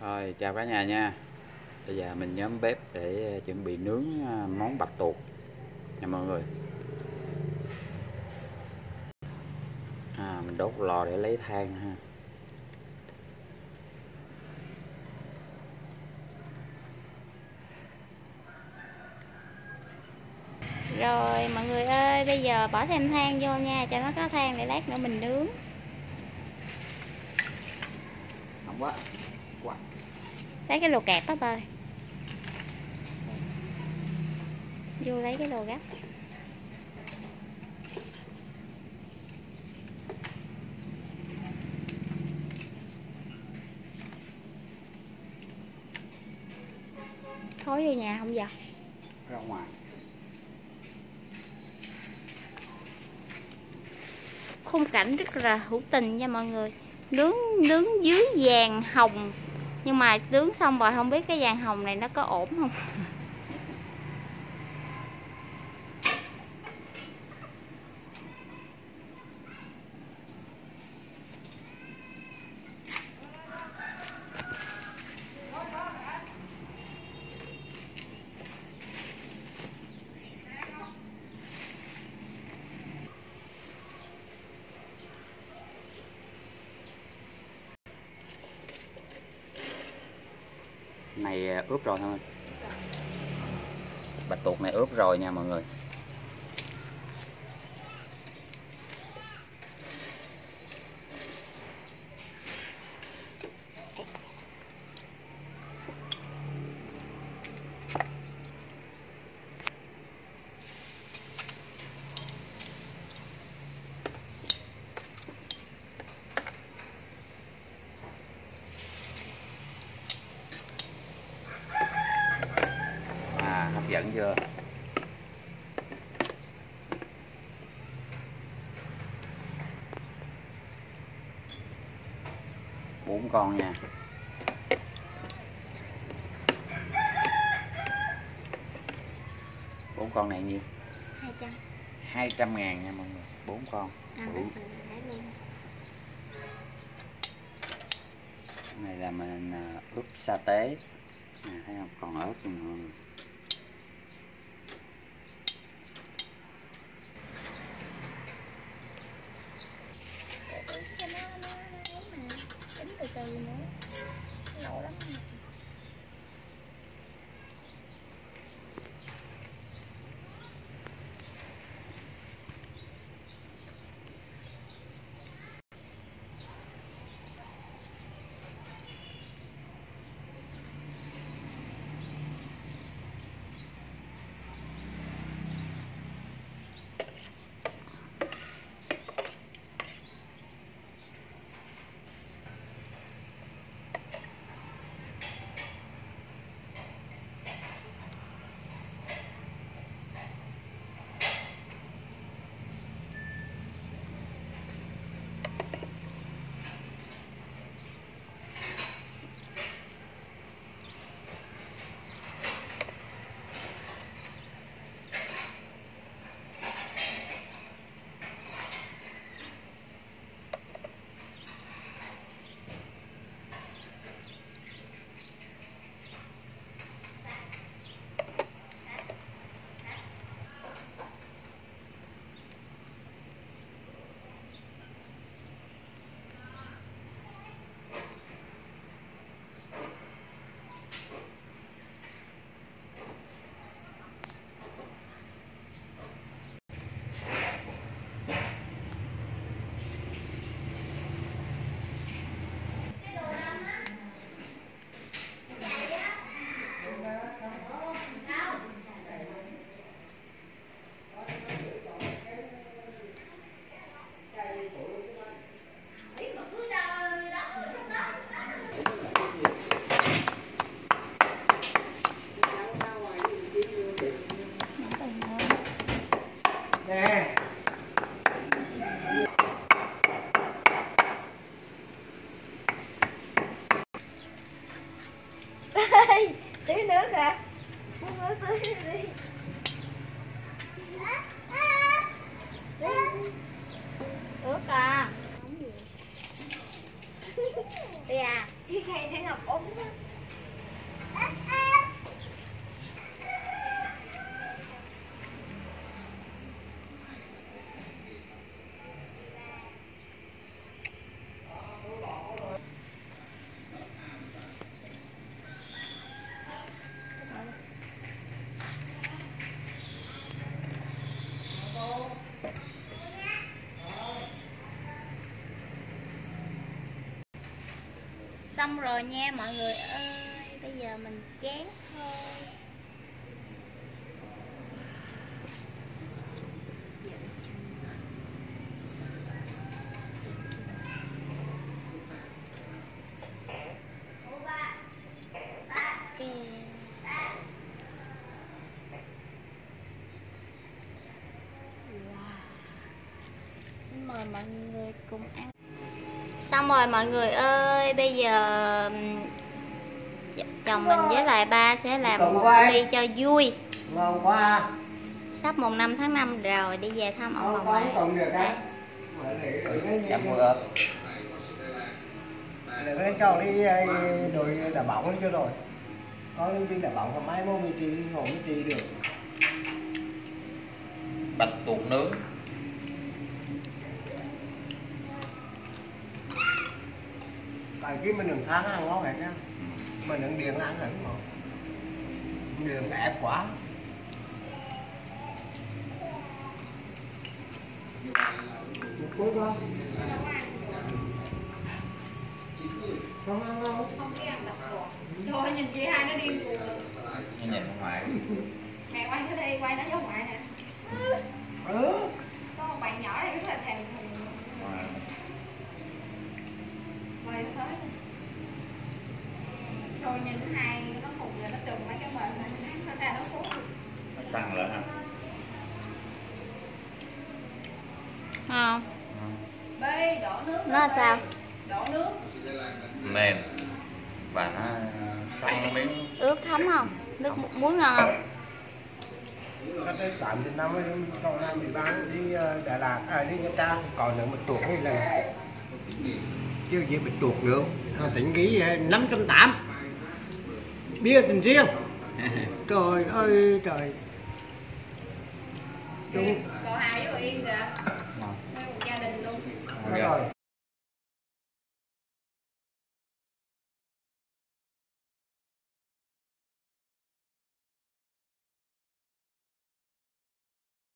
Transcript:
Rồi chào cả nhà nha. Bây giờ mình nhóm bếp để ờ, chuẩn bị nướng ờ, món bạch tuộc nha mọi người. À, Mình đốt lò để lấy than ha. Rồi mọi người ơi, bây giờ bỏ thêm than vô nha, cho nó có than để lát nữa mình nướng. Không quá Quá Lấy cái lò kẹp á bơi. Vô lấy cái lò gấp. Khói vô nhà không giờ? ra ngoài khung cảnh rất là hữu tình nha mọi người nướng nướng dưới vàng hồng nhưng mà tướng xong rồi không biết cái vàng hồng này nó có ổn không? Này ờ, ướp rồi thôi Bạch tuộc này ướp rồi nha mọi người. Dẫn chưa bốn con nha. Bốn con này nhiêu? Hai trăm. 200 ngàn nha mọi người. Bốn con. À, này là mình à, ướp sa tế. À, thấy không? Còn ớt luôn tí nữa kìa. Uống nước tí ước à. Đi à. Đi cây thấy ngập úng á xong rồi nha mọi người ơi bây giờ mình chén thôi. Mọi người cùng ăn. Xong rồi mọi người ơi bây giờ ch- chồng mình với lại ba sẽ làm một quay. ly cho vui. Ngon quá. Sắp mùng 5 tháng 5 rồi đi về thăm ông bà ngoại. chấm muối ớt để cái cho đi đội đá bóng cho rồi. Có lên đi đá bóng còn mai mốt mình trị ngủ trị được. Bạch tuộc nướng tại chứ mình đừng tháng ăn ngon hết nha. Mình đừng điện ăn hẳn mà. Đường ép quá. Cuối quá không ăn đâu. Trời nhìn chị hai nó điên cuồng nhìn bên ngoài. Mẹ quay cái đây, quay nó giống ngoại nè. Ừ. Có một bạn nhỏ này rất là thèm Ngoài. Quay nó tới Nhìn hai nó rồi nó trùng mấy cái mền này Nó ra nó xuống. Nó săn lên ha không. Bê, đổ nước nó sao? Đổ nước. Mềm. Và nó săn miếng. Ướp thấm không? Nước mu- muối ngon không? Cách đây tám chín năm ấy còn làm bị bán đi ờ, Đà Lạt à đi Nha Trang. Còn nữa mình tuột cái là chứ gì bị tuột à, tỉnh ký năm trăm tám bia tình riêng. Trời ơi trời. Đúng. Cậu Hào với Yên kìa? Nguyên một gia đình luôn. Rồi